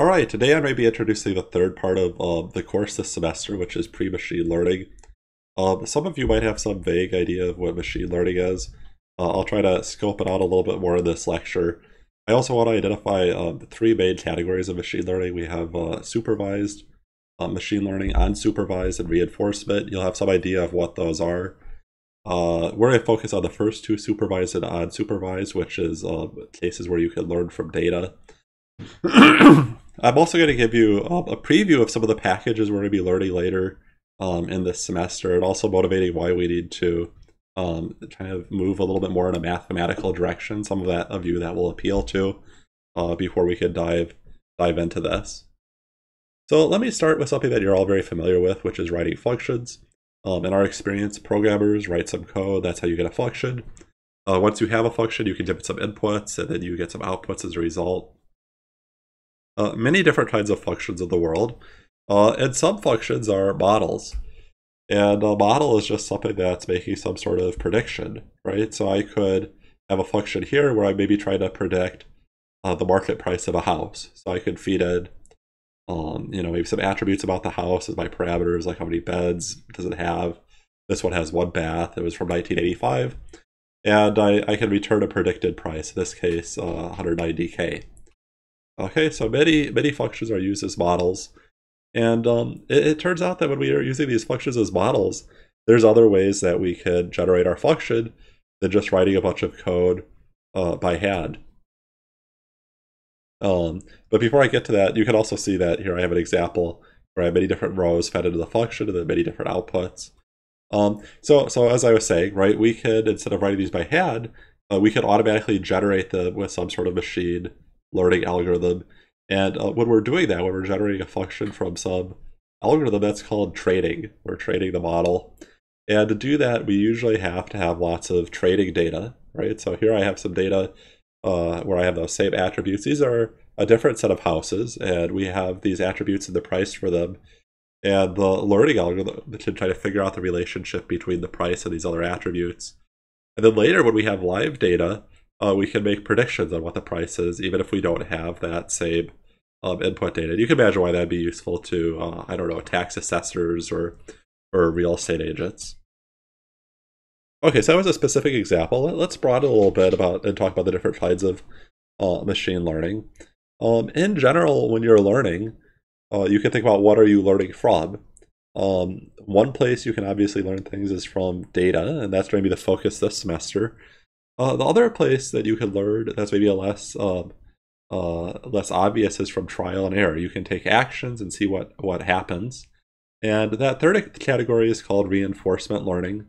All right, today I'm going to be introducing the third part of uh, the course this semester, which is pre-machine learning. Um, some of you might have some vague idea of what machine learning is. Uh, I'll try to scope it out a little bit more in this lecture. I also want to identify um, three main categories of machine learning. We have uh, supervised uh, machine learning, unsupervised, and reinforcement. You'll have some idea of what those are. Uh, we're going to focus on the first two, supervised and unsupervised, which is uh, cases where you can learn from data. I'm also going to give you um, a preview of some of the packages we're going to be learning later um, in this semester and also motivating why we need to um, kind of move a little bit more in a mathematical direction. Some of that of you that will appeal to uh, before we could dive dive into this. So let me start with something that you're all very familiar with, which is writing functions. Um, in our experience, programmers write some code. That's how you get a function. Uh, once you have a function, you can give it some inputs, and then you get some outputs as a result uh, many different kinds of functions in the world. Uh, and some functions are models. And a model is just something that's making some sort of prediction, right? So I could have a function here where I maybe try to predict uh, the market price of a house. So I could feed in, um, you know, maybe some attributes about the house as my parameters, like how many beds does it have. This one has one bath. It was from 1985. And I, I can return a predicted price, in this case, uh, 190K. Okay, so many, many functions are used as models. And um, it, it, turns out that when we are using these functions as models, there's other ways that we could generate our function than just writing a bunch of code uh, by hand. Um, but before I get to that, you can also see that here I have an example where I have many different rows fed into the function and then many different outputs. Um, so, so as I was saying, right, we could, instead of writing these by hand, uh, we could automatically generate them with some sort of machine learning algorithm. And uh, when we're doing that, when we're generating a function from some algorithm, that's called training. We're training the model. And to do that, we usually have to have lots of training data, right? So here I have some data uh, where I have those same attributes. These are a different set of houses, and we have these attributes and the price for them. And the learning algorithm can try to figure out the relationship between the price and these other attributes. And then later, when we have live data, uh, we can make predictions on what the price is, even if we don't have that same um, input data. You can imagine why that'd be useful to, uh, I don't know, tax assessors or or real estate agents. Okay, so that was a specific example. Let's broaden a little bit about and talk about the different kinds of uh, machine learning. Um, in general, when you're learning, uh, you can think about what are you learning from. Um, one place you can obviously learn things is from data, and that's going to be the focus this semester. Uh, the other place that you can learn that's maybe a less um, uh, less obvious is from trial and error. You can take actions and see what what happens. And that third category is called reinforcement learning.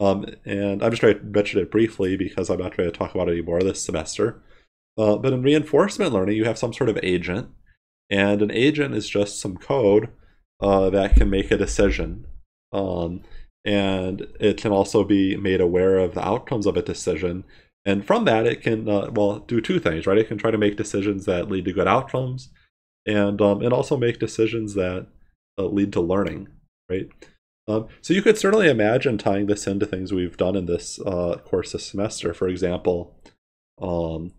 Um, and I'm just trying to mention it briefly because I'm not trying to talk about it anymore this semester. Uh, but in reinforcement learning, you have some sort of agent, and an agent is just some code uh, that can make a decision. Um, and it can also be made aware of the outcomes of a decision. And from that, it can uh, well do two things, right? It can try to make decisions that lead to good outcomes, and um, and also make decisions that uh, lead to learning, right? Um, so you could certainly imagine tying this into things we've done in this uh, course this semester. For example, um,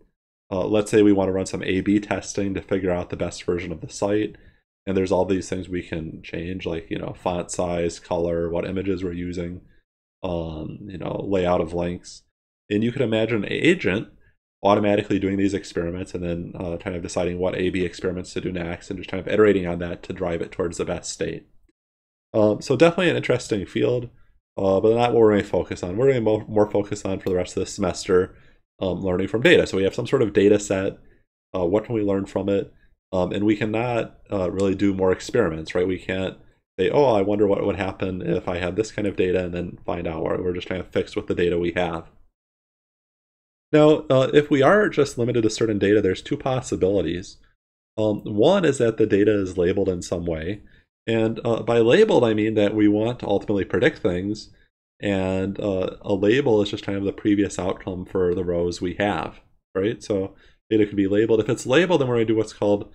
uh, let's say we want to run some A/B testing to figure out the best version of the site and there's all these things we can change like you know font size color what images we're using um you know layout of links and you can imagine an agent automatically doing these experiments and then uh, kind of deciding what a b experiments to do next and just kind of iterating on that to drive it towards the best state. Um, so definitely an interesting field uh, but not what we're going to focus on. We're going to be more focused on for the rest of the semester um, learning from data. So we have some sort of data set uh, what can we learn from it um, and we cannot uh, really do more experiments, right? We can't say, oh, I wonder what would happen if I had this kind of data and then find out. We're just trying to fix with the data we have. Now, uh, if we are just limited to certain data, there's two possibilities. Um, one is that the data is labeled in some way. And uh, by labeled, I mean that we want to ultimately predict things. And uh, a label is just kind of the previous outcome for the rows we have, right? So data could be labeled. If it's labeled, then we're going to do what's called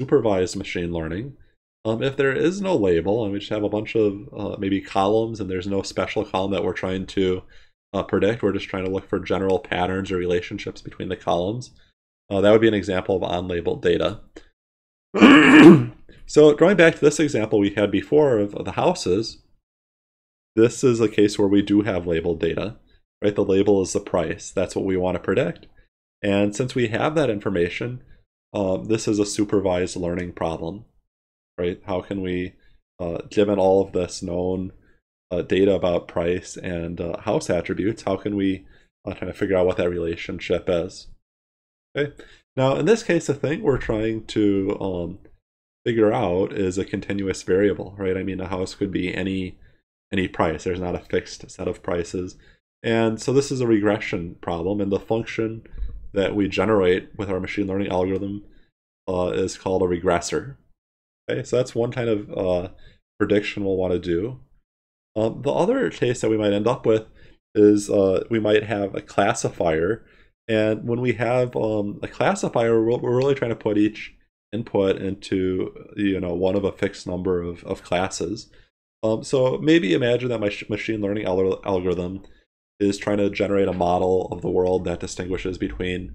supervised machine learning. Um, if there is no label and we just have a bunch of uh, maybe columns and there's no special column that we're trying to uh, predict, we're just trying to look for general patterns or relationships between the columns. Uh, that would be an example of unlabeled data. so going back to this example we had before of, of the houses, this is a case where we do have labeled data, right? The label is the price. That's what we want to predict. And since we have that information, um, this is a supervised learning problem, right? How can we, uh, given all of this known uh, data about price and uh, house attributes, how can we uh, try to figure out what that relationship is? Okay. Now, in this case, the thing we're trying to um, figure out is a continuous variable, right? I mean, a house could be any any price. There's not a fixed set of prices. And so this is a regression problem, and the function that we generate with our machine learning algorithm uh, is called a regressor. Okay, so that's one kind of uh, prediction we'll want to do. Um, the other case that we might end up with is uh, we might have a classifier, and when we have um, a classifier, we're, we're really trying to put each input into you know one of a fixed number of, of classes. Um, so maybe imagine that my machine learning al algorithm is trying to generate a model of the world that distinguishes between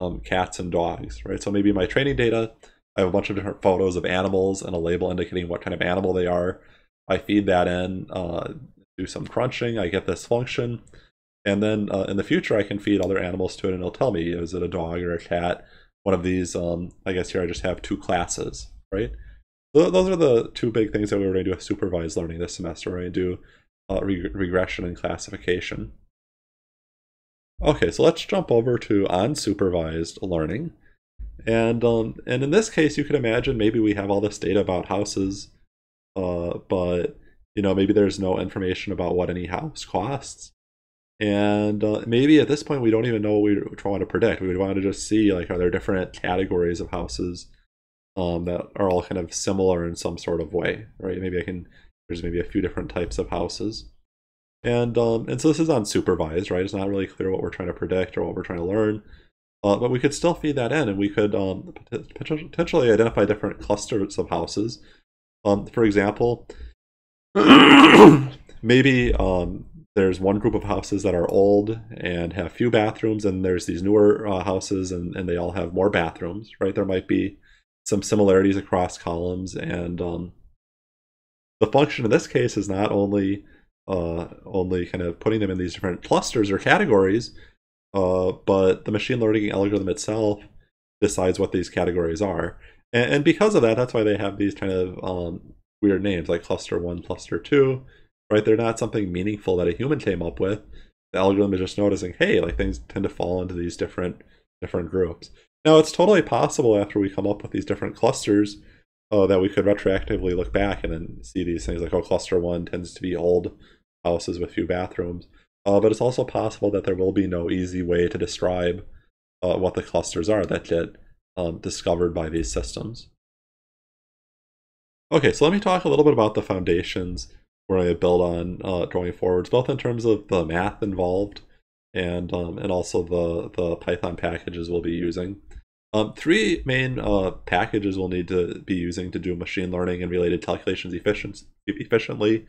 um, cats and dogs, right? So maybe my training data, I have a bunch of different photos of animals and a label indicating what kind of animal they are. I feed that in, uh, do some crunching, I get this function, and then uh, in the future I can feed other animals to it and it'll tell me, is it a dog or a cat? One of these, um, I guess here I just have two classes, right? those are the two big things that we were going to do with supervised learning this semester. We're going to do uh, reg regression and classification. Okay, so let's jump over to unsupervised learning. And um, and in this case, you could imagine maybe we have all this data about houses, uh, but you know maybe there's no information about what any house costs, and uh, maybe at this point we don't even know what we want to predict. We want to just see like are there different categories of houses um, that are all kind of similar in some sort of way, right? Maybe I can, there's maybe a few different types of houses. And, um, and so this is unsupervised, right? It's not really clear what we're trying to predict or what we're trying to learn. Uh, but we could still feed that in and we could um, potentially identify different clusters of houses. Um, for example, maybe um, there's one group of houses that are old and have few bathrooms, and there's these newer uh, houses and, and they all have more bathrooms, right? There might be some similarities across columns and um, the function in this case is not only uh, only kind of putting them in these different clusters or categories, uh, but the machine learning algorithm itself decides what these categories are. And, and because of that, that's why they have these kind of um, weird names like cluster one, cluster two, right? They're not something meaningful that a human came up with. The algorithm is just noticing, hey, like things tend to fall into these different different groups. Now, it's totally possible after we come up with these different clusters uh, that we could retroactively look back and then see these things like, oh, cluster one tends to be old houses with few bathrooms. Uh, but it's also possible that there will be no easy way to describe uh, what the clusters are that get um, discovered by these systems. Okay, so let me talk a little bit about the foundations we're going to build on uh, going forwards, both in terms of the math involved and um, and also the the Python packages we'll be using. Um, three main uh, packages we'll need to be using to do machine learning and related calculations efficient, efficiently.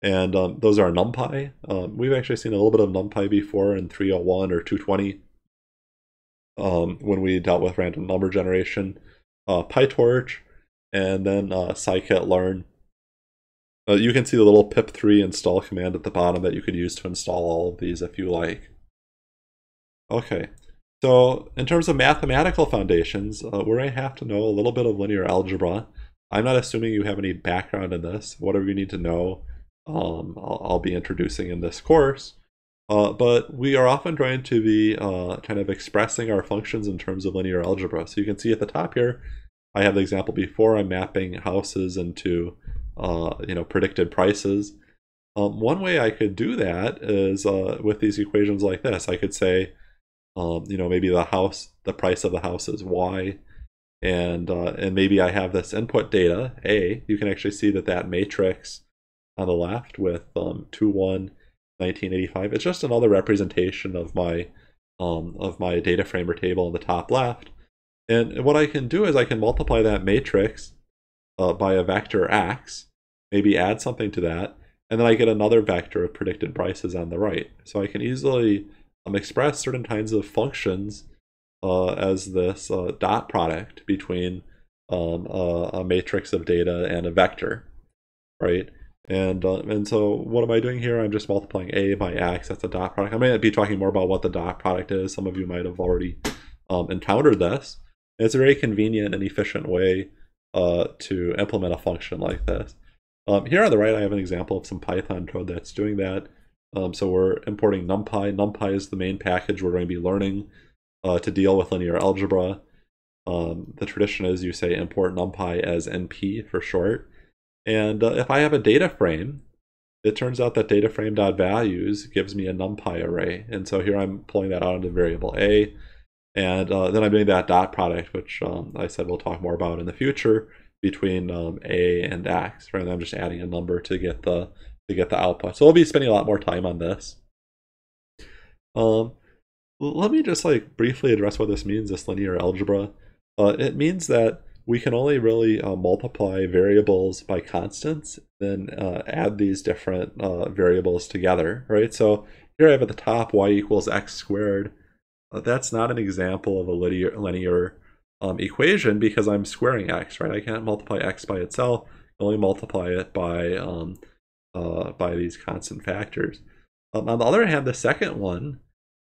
And um, those are NumPy. Um, we've actually seen a little bit of NumPy before in 301 or 220 um, when we dealt with random number generation. Uh, PyTorch, and then uh, scikit-learn. Uh, you can see the little pip3 install command at the bottom that you could use to install all of these if you like. Okay, so in terms of mathematical foundations, uh, we're going to have to know a little bit of linear algebra. I'm not assuming you have any background in this. Whatever you need to know, um, I'll, I'll, be introducing in this course. Uh, but we are often trying to be uh, kind of expressing our functions in terms of linear algebra. So you can see at the top here, I have the example before. I'm mapping houses into uh, you know predicted prices. Um, one way I could do that is uh, with these equations like this. I could say um, you know, maybe the house, the price of the house is Y, and uh, and maybe I have this input data A. You can actually see that that matrix on the left with um, 2 1 1985. It's just another representation of my um, of my data framer table in the top left. And what I can do is I can multiply that matrix uh, by a vector x, maybe add something to that, and then I get another vector of predicted prices on the right. So I can easily um, express certain kinds of functions uh, as this uh, dot product between um, a, a, matrix of data and a vector, right? And uh, and so what am I doing here? I'm just multiplying a by x. That's a dot product. I might be talking more about what the dot product is. Some of you might have already um, encountered this. it's a very convenient and efficient way uh, to implement a function like this. Um, here on the right, I have an example of some Python code that's doing that. Um, so we're importing NumPy. NumPy is the main package we're going to be learning uh, to deal with linear algebra. Um, the tradition is you say import NumPy as NP for short. And uh, if I have a data frame, it turns out that data frame.values gives me a NumPy array. And so here I'm pulling that out into variable A. And uh, then I'm doing that dot product, which um, I said we'll talk more about in the future between um, A and X. Right, and I'm just adding a number to get the to get the output. So we'll be spending a lot more time on this. Um, let me just like briefly address what this means. This linear algebra. Uh, it means that we can only really uh, multiply variables by constants, then uh, add these different uh, variables together, right? So here I have at the top y equals x squared. Uh, that's not an example of a linear, linear um, equation because I'm squaring x, right? I can't multiply x by itself, only multiply it by, um, uh, by these constant factors. Um, on the other hand, the second one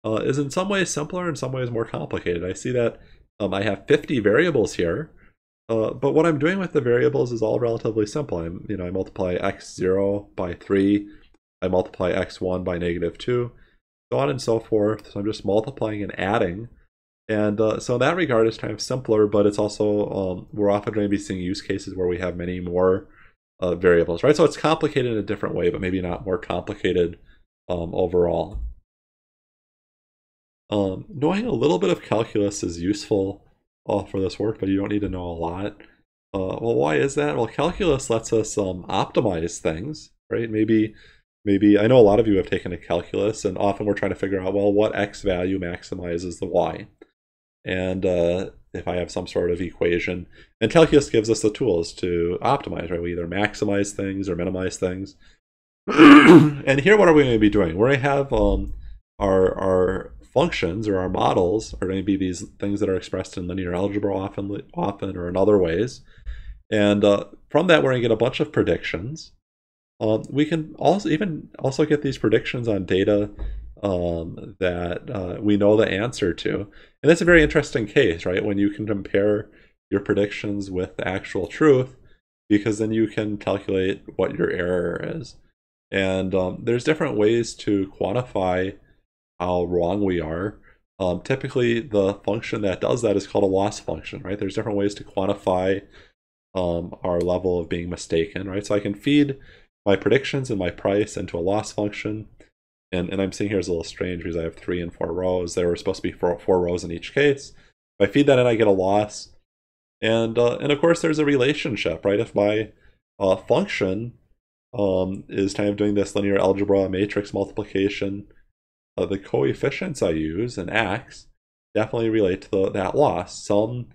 uh, is in some ways simpler, in some ways more complicated. I see that um, I have 50 variables here, uh, but what I'm doing with the variables is all relatively simple. I'm, you know, I multiply x0 by 3, I multiply x1 by negative 2, so on and so forth. So I'm just multiplying and adding and uh, so in that regard, it's kind of simpler, but it's also, um, we're often going to be seeing use cases where we have many more uh, variables, right? So it's complicated in a different way, but maybe not more complicated um, overall. Um, knowing a little bit of calculus is useful uh, for this work, but you don't need to know a lot. Uh, well, why is that? Well, calculus lets us um, optimize things, right? Maybe, maybe I know a lot of you have taken a calculus, and often we're trying to figure out, well, what x value maximizes the y and uh, if I have some sort of equation. And calculus gives us the tools to optimize, right? We either maximize things or minimize things. and here, what are we going to be doing? We're going to have um, our, our functions or our models are going to be these things that are expressed in linear algebra often, often or in other ways. And uh, from that, we're going to get a bunch of predictions. Um, we can also even also get these predictions on data um, that uh, we know the answer to. And that's a very interesting case, right? When you can compare your predictions with the actual truth, because then you can calculate what your error is. And um, there's different ways to quantify how wrong we are. Um, typically, the function that does that is called a loss function, right? There's different ways to quantify um, our level of being mistaken, right? So I can feed my predictions and my price into a loss function and, and I'm seeing here is a little strange because I have three and four rows. There were supposed to be four, four rows in each case. If I feed that in, I get a loss. And, uh, and of course, there's a relationship, right? If my uh, function um, is kind of doing this linear algebra matrix multiplication, uh, the coefficients I use in x definitely relate to the, that loss. Some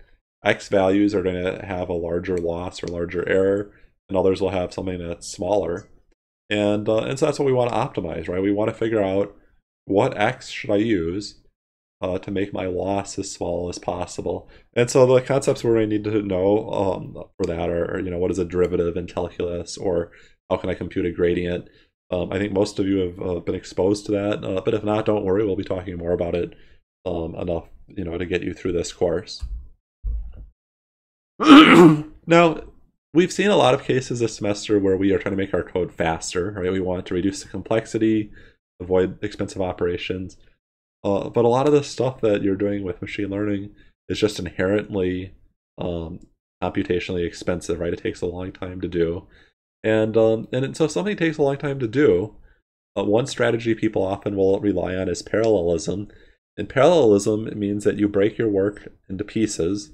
x values are going to have a larger loss or larger error, and others will have something that's smaller. And, uh, and so that's what we want to optimize, right? We want to figure out what X should I use uh, to make my loss as small as possible. And so the concepts we're going to need to know um, for that are, you know, what is a derivative in calculus or how can I compute a gradient? Um, I think most of you have uh, been exposed to that, uh, but if not, don't worry, we'll be talking more about it um, enough, you know, to get you through this course. now, we've seen a lot of cases this semester where we are trying to make our code faster, right? We want to reduce the complexity, avoid expensive operations. Uh, but a lot of the stuff that you're doing with machine learning is just inherently um, computationally expensive, right? It takes a long time to do. And, um, and so something takes a long time to do, uh, one strategy people often will rely on is parallelism. And parallelism means that you break your work into pieces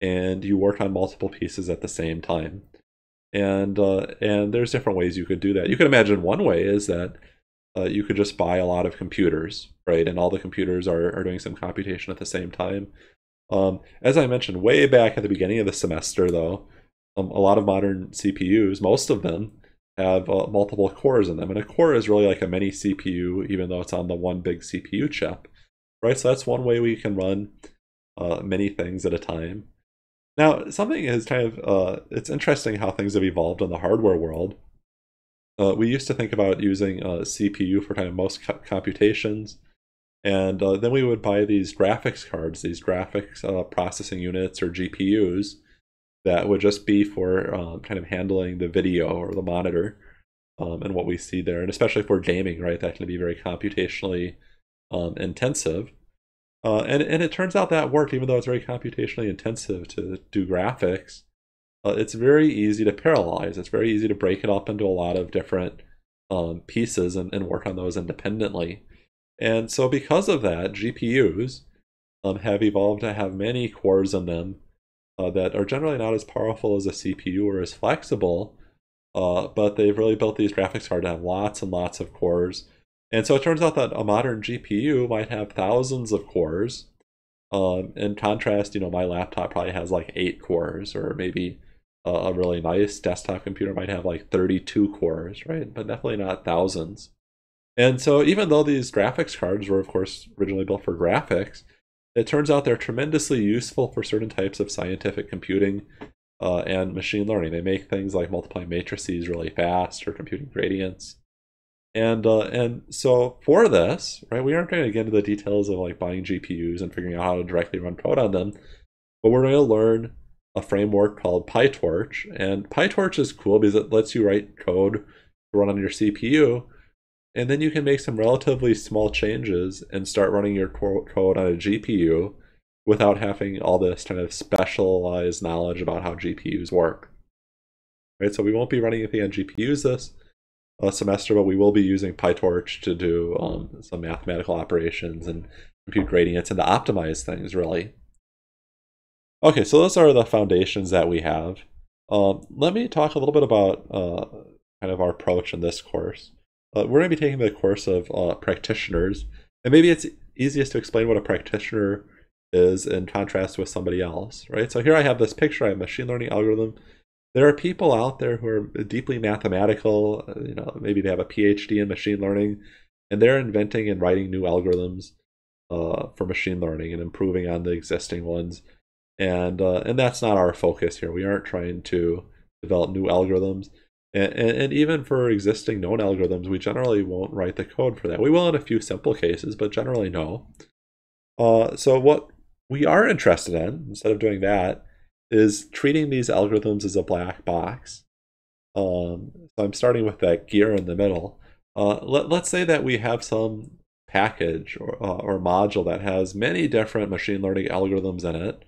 and you work on multiple pieces at the same time. And uh, and there's different ways you could do that. You could imagine one way is that uh, you could just buy a lot of computers, right? And all the computers are, are doing some computation at the same time. Um, as I mentioned way back at the beginning of the semester, though, um, a lot of modern CPUs, most of them, have uh, multiple cores in them. And a core is really like a mini CPU, even though it's on the one big CPU chip, right? So that's one way we can run uh, many things at a time. Now, something is kind of, uh, it's interesting how things have evolved in the hardware world. Uh, we used to think about using uh, CPU for kind of most co computations. And uh, then we would buy these graphics cards, these graphics uh, processing units or GPUs that would just be for um, kind of handling the video or the monitor um, and what we see there. And especially for gaming, right? That can be very computationally um, intensive. Uh, and, and it turns out that worked, even though it's very computationally intensive to do graphics. Uh, it's very easy to parallelize. It's very easy to break it up into a lot of different um, pieces and, and work on those independently. And so, because of that, GPUs um, have evolved to have many cores in them uh, that are generally not as powerful as a CPU or as flexible, uh, but they've really built these graphics cards to have lots and lots of cores. And so it turns out that a modern GPU might have thousands of cores. Um, in contrast, you know, my laptop probably has like eight cores, or maybe a, a really nice desktop computer might have like 32 cores, right? But definitely not thousands. And so even though these graphics cards were, of course, originally built for graphics, it turns out they're tremendously useful for certain types of scientific computing uh, and machine learning. They make things like multiplying matrices really fast or computing gradients. And uh, and so for this, right, we aren't going to get into the details of like buying GPUs and figuring out how to directly run code on them, but we're going to learn a framework called PyTorch. And PyTorch is cool because it lets you write code to run on your CPU, and then you can make some relatively small changes and start running your code on a GPU without having all this kind of specialized knowledge about how GPUs work. Right, so we won't be running anything on GPUs this uh, semester, but we will be using PyTorch to do um, some mathematical operations and compute gradients and to optimize things, really. Okay, so those are the foundations that we have. Um, let me talk a little bit about uh, kind of our approach in this course. Uh, we're going to be taking the course of uh, practitioners, and maybe it's easiest to explain what a practitioner is in contrast with somebody else, right? So here I have this picture, I have a machine learning algorithm. There are people out there who are deeply mathematical, uh, you know, maybe they have a PhD in machine learning, and they're inventing and writing new algorithms uh, for machine learning and improving on the existing ones. And uh, and that's not our focus here. We aren't trying to develop new algorithms. And, and, and, even for existing known algorithms, we generally won't write the code for that. We will in a few simple cases, but generally no. Uh, so what we are interested in, instead of doing that, is treating these algorithms as a black box. Um, so I'm starting with that gear in the middle. Uh, let, let's say that we have some package or, uh, or module that has many different machine learning algorithms in it.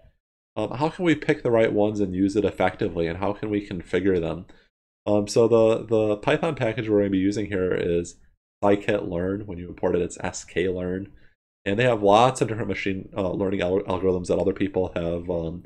Um, how can we pick the right ones and use it effectively, and how can we configure them? Um, so the, the Python package we're going to be using here is scikit-learn. When you import it, it's sklearn and they have lots of different machine uh, learning al- algorithms that other people have um,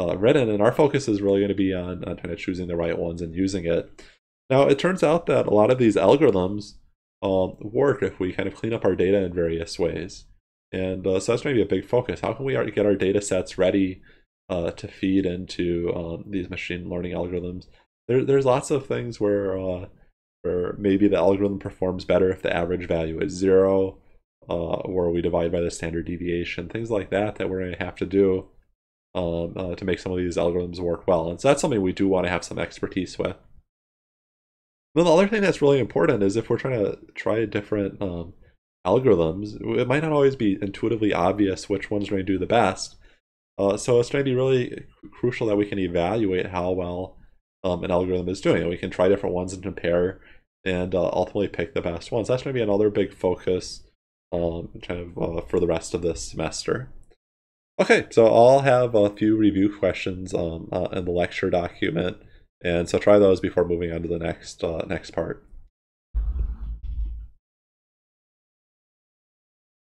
uh, written and our focus is really going to be on, on kind of choosing the right ones and using it. Now it turns out that a lot of these algorithms um, work if we kind of clean up our data in various ways. And uh, so that's going to be a big focus. How can we get our data sets ready uh, to feed into um, these machine learning algorithms? There, there's lots of things where uh, where maybe the algorithm performs better if the average value is zero uh, where we divide by the standard deviation, things like that that we're going to have to do um, uh, to make some of these algorithms work well. And so that's something we do want to have some expertise with. Then the other thing that's really important is if we're trying to try different um, algorithms, it might not always be intuitively obvious which one's going to do the best. Uh, so it's going to be really crucial that we can evaluate how well um, an algorithm is doing. And we can try different ones and compare and uh, ultimately pick the best ones. That's going to be another big focus um, kind of uh, for the rest of this semester. Okay, so I'll have a few review questions um, uh, in the lecture document, and so try those before moving on to the next uh, next part.